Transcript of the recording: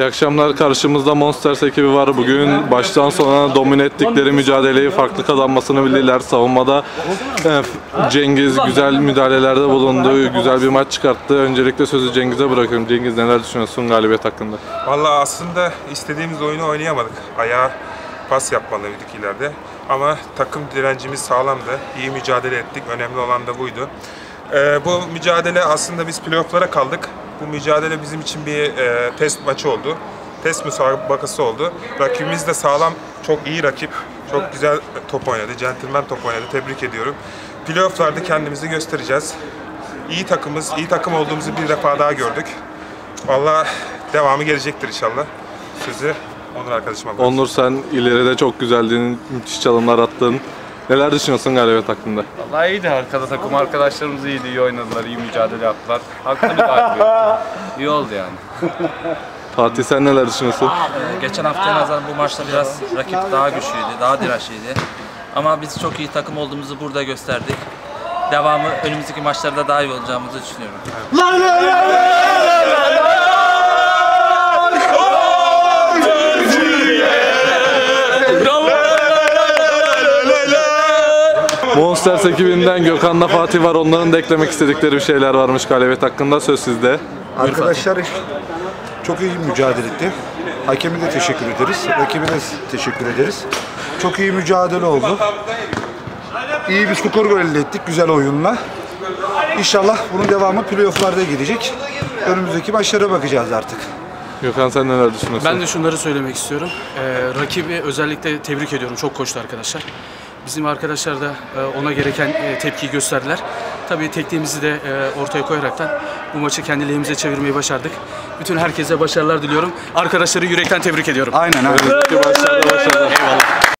İyi akşamlar. Karşımızda Monsters ekibi var. Bugün baştan sona domine ettikleri mücadeleyi farklı kazanmasını bildiler. Savunmada e, Cengiz güzel müdahalelerde bulundu. Güzel bir maç çıkarttı. Öncelikle sözü Cengiz'e bırakıyorum. Cengiz neler düşünüyorsun galibiyet hakkında? Valla aslında istediğimiz oyunu oynayamadık. Ayağa pas yapmalıydık ileride. Ama takım direncimiz sağlamdı. İyi mücadele ettik. Önemli olan da buydu. Ee, bu mücadele aslında biz playofflara kaldık. Bu mücadele bizim için bir e, test maçı oldu. Test müsabakası oldu. Rakibimiz de sağlam, çok iyi rakip. Çok güzel top oynadı, centilmen top oynadı. Tebrik ediyorum. Playoff'larda kendimizi göstereceğiz. İyi takımız, iyi takım olduğumuzu bir defa daha gördük. Valla devamı gelecektir inşallah. Sözü Onur arkadaşıma bırakıyorum. Onur sen ileride çok güzeldin. Müthiş çalımlar attın. Neler düşünüyorsun galibiyet hakkında? Vallahi iyiydi arkada takım arkadaşlarımız iyiydi, iyi oynadılar, iyi mücadele yaptılar. Haklı bir galibiyet. iyi oldu yani. Fatih sen neler düşünüyorsun? Geçen haftaya nazaran bu maçta biraz rakip daha güçlüydü, daha dirençliydi. Ama biz çok iyi takım olduğumuzu burada gösterdik. Devamı önümüzdeki maçlarda daha iyi olacağımızı düşünüyorum. Monsters ekibinden Gökhan'la Fatih var. Onların da eklemek istedikleri bir şeyler varmış galibiyet hakkında. Söz sizde. Arkadaşlar çok iyi mücadele etti. Hakeme de teşekkür ederiz. Rakibe de teşekkür ederiz. Çok iyi mücadele oldu. İyi bir skor elde ettik güzel oyunla. İnşallah bunun devamı playofflarda gelecek. Önümüzdeki maçlara bakacağız artık. Gökhan sen neler düşünüyorsun? Ben de şunları söylemek istiyorum. Ee, rakibi özellikle tebrik ediyorum. Çok koştu arkadaşlar. Bizim arkadaşlar da e, ona gereken e, tepkiyi gösterdiler. Tabii tekniğimizi de e, ortaya koyaraktan bu maçı kendi lehimize çevirmeyi başardık. Bütün herkese başarılar diliyorum. Arkadaşları yürekten tebrik ediyorum. Aynen abi. Maçlarda başarılar.